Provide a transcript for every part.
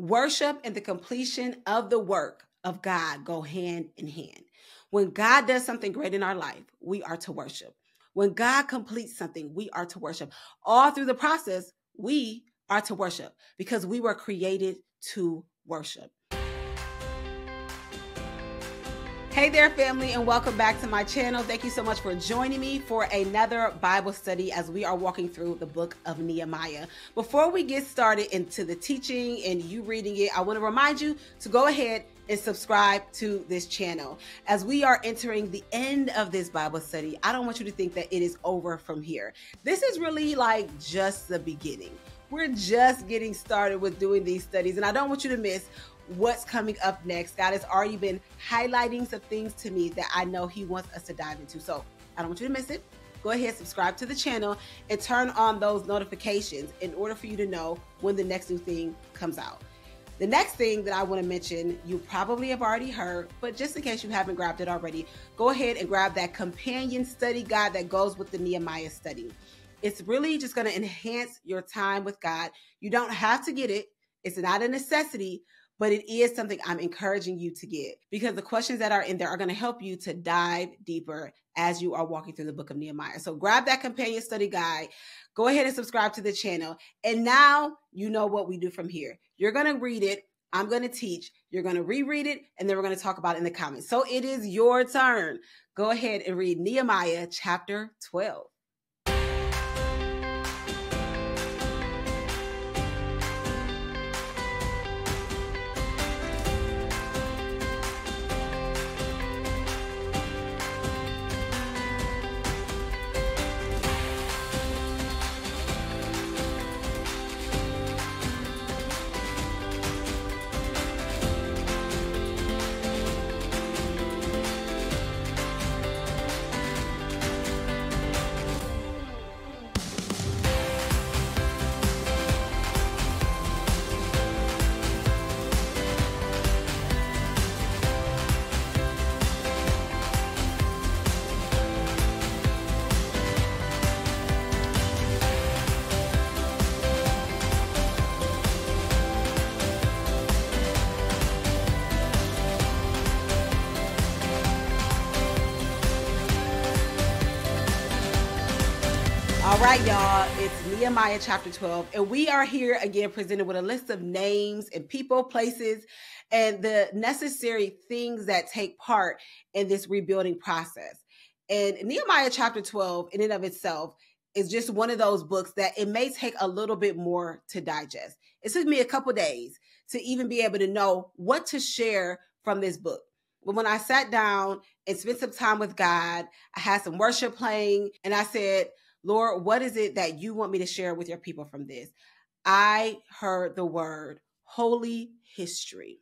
Worship and the completion of the work of God go hand in hand. When God does something great in our life, we are to worship. When God completes something, we are to worship. All through the process, we are to worship because we were created to worship. Hey there, family, and welcome back to my channel. Thank you so much for joining me for another Bible study as we are walking through the book of Nehemiah. Before we get started into the teaching and you reading it, I want to remind you to go ahead and subscribe to this channel. As we are entering the end of this Bible study, I don't want you to think that it is over from here. This is really like just the beginning. We're just getting started with doing these studies, and I don't want you to miss what's coming up next. God has already been highlighting some things to me that I know He wants us to dive into. So I don't want you to miss it. Go ahead, subscribe to the channel, and turn on those notifications in order for you to know when the next new thing comes out. The next thing that I want to mention, you probably have already heard, but just in case you haven't grabbed it already, go ahead and grab that companion study guide that goes with the Nehemiah study. It's really just going to enhance your time with God. You don't have to get it, it's not a necessity, but it is something I'm encouraging you to get because the questions that are in there are going to help you to dive deeper as you are walking through the book of Nehemiah. So grab that companion study guide, go ahead and subscribe to the channel. And now you know what we do from here. You're going to read it. I'm going to teach. You're going to reread it, and then we're going to talk about it in the comments. So it is your turn. Go ahead and read Nehemiah chapter 12. Right, y'all, it's Nehemiah chapter 12, and we are here again presented with a list of names and people, places, and the necessary things that take part in this rebuilding process. And Nehemiah chapter 12, in and of itself, is just one of those books that it may take a little bit more to digest. It took me a couple days to even be able to know what to share from this book. But when I sat down and spent some time with God, I had some worship playing, and I said, Lord, what is it that you want me to share with your people from this? I heard the word holy history.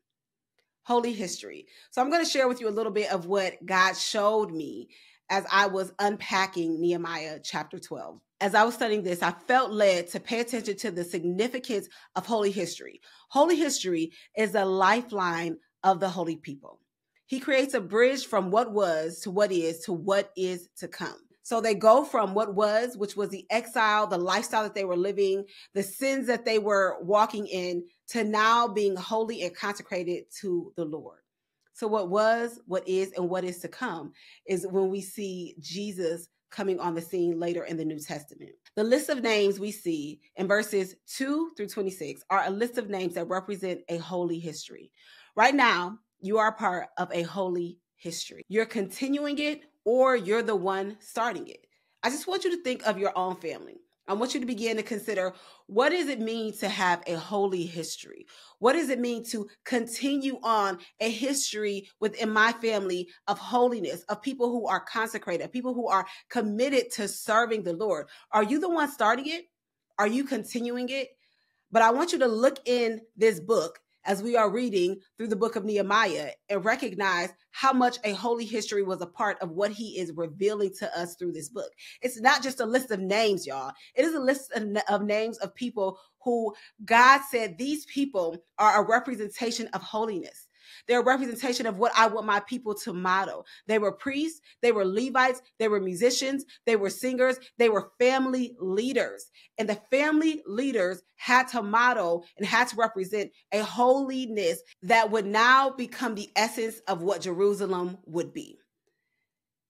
Holy history. So I'm going to share with you a little bit of what God showed me as I was unpacking Nehemiah chapter 12. As I was studying this, I felt led to pay attention to the significance of holy history. Holy history is a lifeline of the holy people. He creates a bridge from what was to what is to what is to come. So they go from what was, which was the exile, the lifestyle that they were living, the sins that they were walking in, to now being holy and consecrated to the Lord. So, what was, what is, and what is to come is when we see Jesus coming on the scene later in the New Testament. The list of names we see in verses 2 through 26 are a list of names that represent a holy history. Right now, you are part of a holy history. You're continuing it or you're the one starting it. I just want you to think of your own family. I want you to begin to consider what does it mean to have a holy history? What does it mean to continue on a history within my family of holiness, of people who are consecrated, people who are committed to serving the Lord? Are you the one starting it? Are you continuing it? But I want you to look in this book as we are reading through the book of Nehemiah and recognize how much a holy history was a part of what he is revealing to us through this book. It's not just a list of names, y'all. It is a list of, of names of people who God said these people are a representation of holiness. They're a representation of what I want my people to model. They were priests, they were Levites, they were musicians, they were singers, they were family leaders. And the family leaders had to model and had to represent a holiness that would now become the essence of what Jerusalem would be.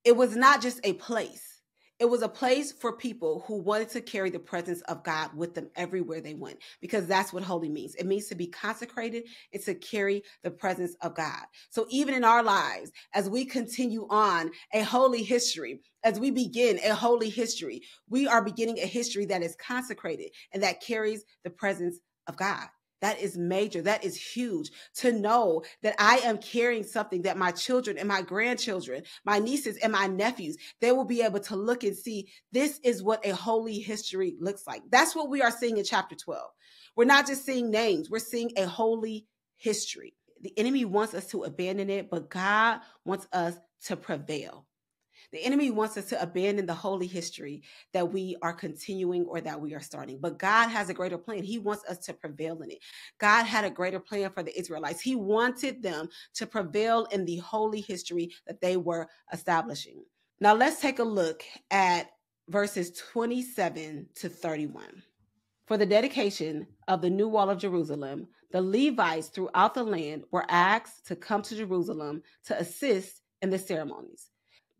It was not just a place it was a place for people who wanted to carry the presence of God with them everywhere they went, because that's what holy means. It means to be consecrated and to carry the presence of God. So even in our lives, as we continue on a holy history, as we begin a holy history, we are beginning a history that is consecrated and that carries the presence of God. That is major. That is huge to know that I am carrying something that my children and my grandchildren, my nieces and my nephews, they will be able to look and see this is what a holy history looks like. That's what we are seeing in chapter 12. We're not just seeing names, we're seeing a holy history. The enemy wants us to abandon it, but God wants us to prevail. The enemy wants us to abandon the holy history that we are continuing or that we are starting. But God has a greater plan. He wants us to prevail in it. God had a greater plan for the Israelites. He wanted them to prevail in the holy history that they were establishing. Now let's take a look at verses 27 to 31. For the dedication of the new wall of Jerusalem, the Levites throughout the land were asked to come to Jerusalem to assist in the ceremonies.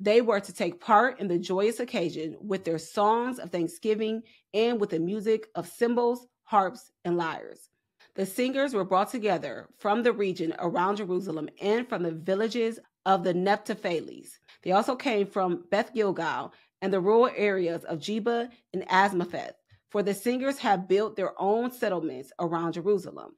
They were to take part in the joyous occasion with their songs of thanksgiving and with the music of cymbals, harps, and lyres. The singers were brought together from the region around Jerusalem and from the villages of the Netophathites. They also came from Beth Gilgal and the rural areas of Geba and Azmaveth, for the singers had built their own settlements around Jerusalem.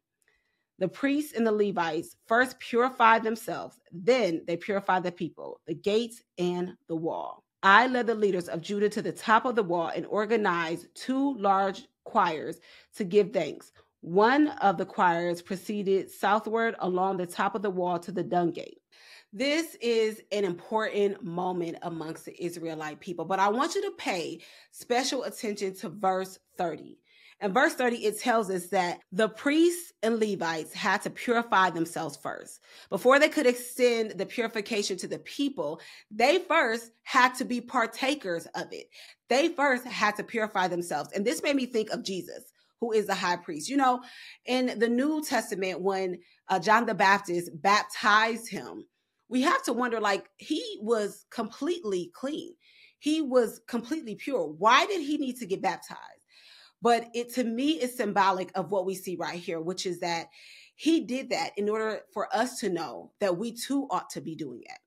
The priests and the Levites first purified themselves, then they purified the people, the gates, and the wall. I led the leaders of Judah to the top of the wall and organized two large choirs to give thanks. One of the choirs proceeded southward along the top of the wall to the dung gate. This is an important moment amongst the Israelite people, but I want you to pay special attention to verse 30. In verse 30, it tells us that the priests and Levites had to purify themselves first. Before they could extend the purification to the people, they first had to be partakers of it. They first had to purify themselves. And this made me think of Jesus, who is the high priest. You know, in the New Testament, when uh, John the Baptist baptized him, we have to wonder like, he was completely clean, he was completely pure. Why did he need to get baptized? But it to me is symbolic of what we see right here, which is that he did that in order for us to know that we too ought to be doing it.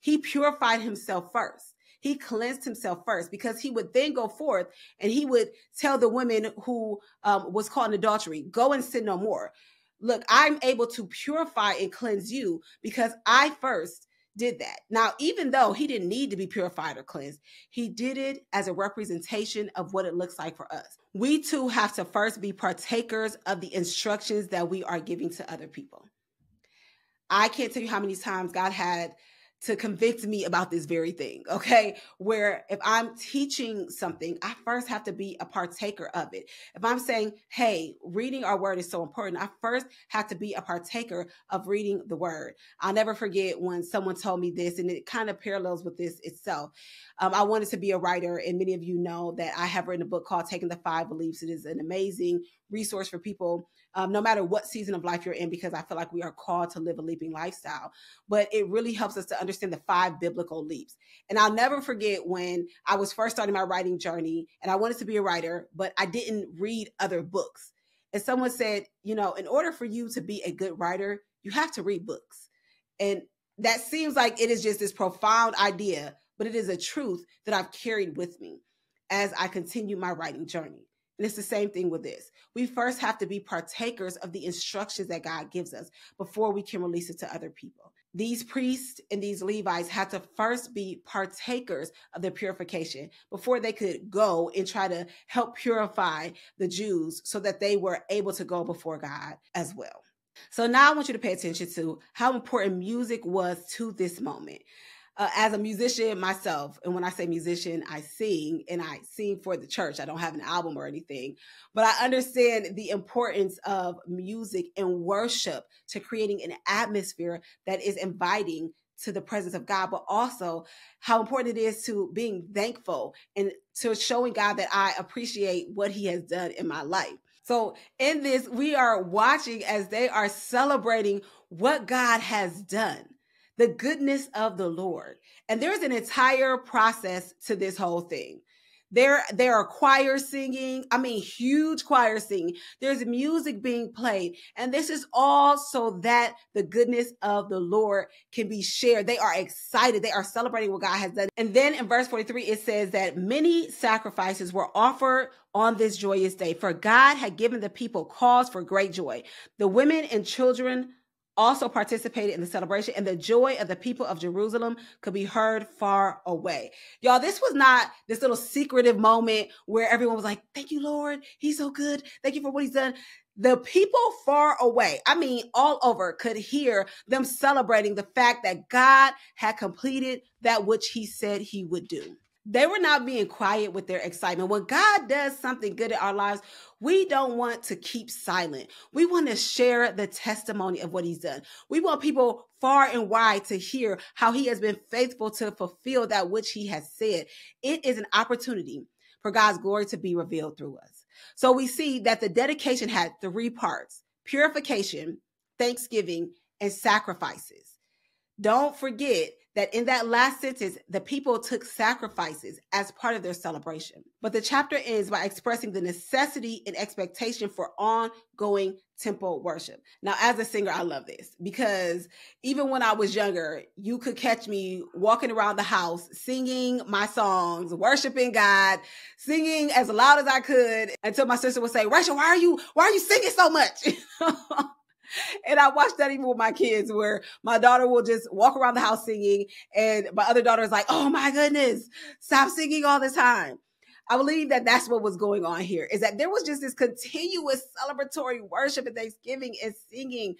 He purified himself first. He cleansed himself first because he would then go forth and he would tell the women who um, was caught in adultery, go and sin no more. Look, I'm able to purify and cleanse you because I first did that. Now, even though he didn't need to be purified or cleansed, he did it as a representation of what it looks like for us. We too have to first be partakers of the instructions that we are giving to other people. I can't tell you how many times God had to convict me about this very thing. Okay. Where if I'm teaching something, I first have to be a partaker of it. If I'm saying, hey, reading our word is so important, I first have to be a partaker of reading the word. I'll never forget when someone told me this, and it kind of parallels with this itself. Um, I wanted to be a writer, and many of you know that I have written a book called Taking the Five Leaps. It is an amazing resource for people um, no matter what season of life you're in, because I feel like we are called to live a leaping lifestyle. But it really helps us to understand the five biblical leaps. And I'll never forget when I was first starting my writing journey and I wanted to be a writer, but I didn't read other books. And someone said, you know, in order for you to be a good writer, you have to read books. And that seems like it is just this profound idea, but it is a truth that I've carried with me as I continue my writing journey. And it's the same thing with this. We first have to be partakers of the instructions that God gives us before we can release it to other people. These priests and these Levites had to first be partakers of the purification before they could go and try to help purify the Jews so that they were able to go before God as well. So now I want you to pay attention to how important music was to this moment. Uh, as a musician myself, and when I say musician, I sing and I sing for the church. I don't have an album or anything, but I understand the importance of music and worship to creating an atmosphere that is inviting to the presence of God, but also how important it is to being thankful and to showing God that I appreciate what He has done in my life. So, in this, we are watching as they are celebrating what God has done, the goodness of the Lord. And there's an entire process to this whole thing. There, there are choir singing. I mean, huge choir singing. There's music being played. And this is all so that the goodness of the Lord can be shared. They are excited. They are celebrating what God has done. And then in verse 43, it says that many sacrifices were offered on this joyous day, for God had given the people cause for great joy. The women and children also participated in the celebration, and the joy of the people of Jerusalem could be heard far away. Y'all, this was not this little secretive moment where everyone was like, Thank you, Lord. He's so good. Thank you for what he's done. The people far away, I mean, all over, could hear them celebrating the fact that God had completed that which he said he would do they were not being quiet with their excitement. When God does something good in our lives, we don't want to keep silent. We want to share the testimony of what He's done. We want people far and wide to hear how He has been faithful to fulfill that which He has said. It is an opportunity for God's glory to be revealed through us. So we see that the dedication had three parts purification, thanksgiving, and sacrifices. Don't forget that in that last sentence, the people took sacrifices as part of their celebration. But the chapter ends by expressing the necessity and expectation for ongoing temple worship. Now, as a singer, I love this because even when I was younger, you could catch me walking around the house singing my songs, worshiping God, singing as loud as I could until my sister would say, Rachel, why are you, why are you singing so much? and I watch that even with my kids, where my daughter will just walk around the house singing, and my other daughter is like, "Oh my goodness, stop singing all the time." I believe that that's what was going on here. Is that there was just this continuous celebratory worship and thanksgiving and singing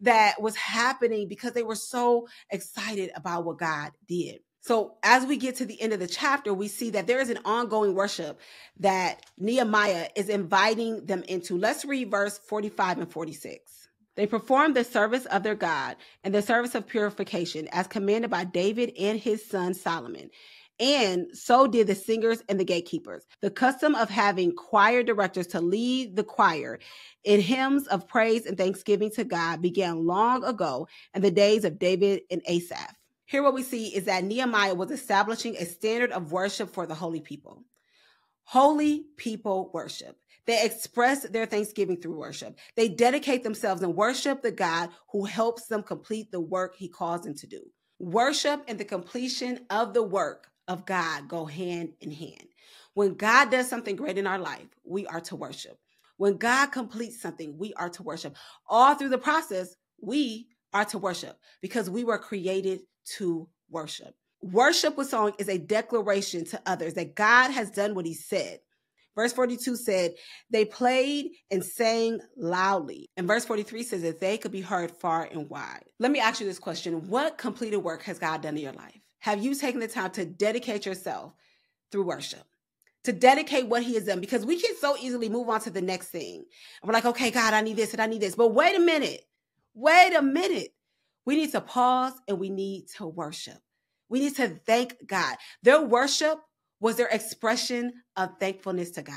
that was happening because they were so excited about what God did. So, as we get to the end of the chapter, we see that there is an ongoing worship that Nehemiah is inviting them into. Let's read verse 45 and 46. They performed the service of their God and the service of purification as commanded by David and his son Solomon. And so did the singers and the gatekeepers. The custom of having choir directors to lead the choir in hymns of praise and thanksgiving to God began long ago in the days of David and Asaph. Here, what we see is that Nehemiah was establishing a standard of worship for the holy people. Holy people worship. They express their thanksgiving through worship. They dedicate themselves and worship the God who helps them complete the work he calls them to do. Worship and the completion of the work of God go hand in hand. When God does something great in our life, we are to worship. When God completes something, we are to worship. All through the process, we are to worship because we were created to worship. Worship with song is a declaration to others that God has done what he said. Verse 42 said, They played and sang loudly. And verse 43 says that they could be heard far and wide. Let me ask you this question What completed work has God done in your life? Have you taken the time to dedicate yourself through worship? To dedicate what he has done because we can so easily move on to the next thing. And we're like, okay, God, I need this and I need this. But wait a minute. Wait a minute. We need to pause and we need to worship. We need to thank God. Their worship was their expression of thankfulness to God.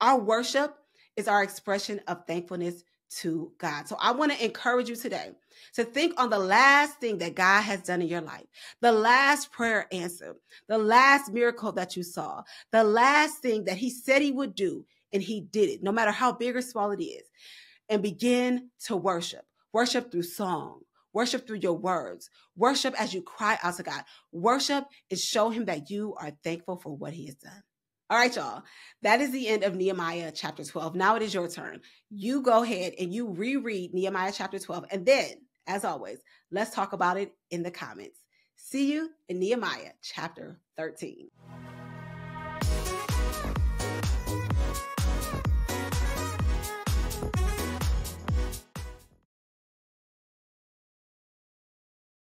Our worship is our expression of thankfulness to God. So I want to encourage you today to think on the last thing that God has done in your life, the last prayer answer, the last miracle that you saw, the last thing that He said He would do, and He did it, no matter how big or small it is, and begin to worship. Worship through song, Worship through your words. Worship as you cry out to God. Worship and show him that you are thankful for what he has done. All right, y'all. That is the end of Nehemiah chapter 12. Now it is your turn. You go ahead and you reread Nehemiah chapter 12. And then, as always, let's talk about it in the comments. See you in Nehemiah chapter 13.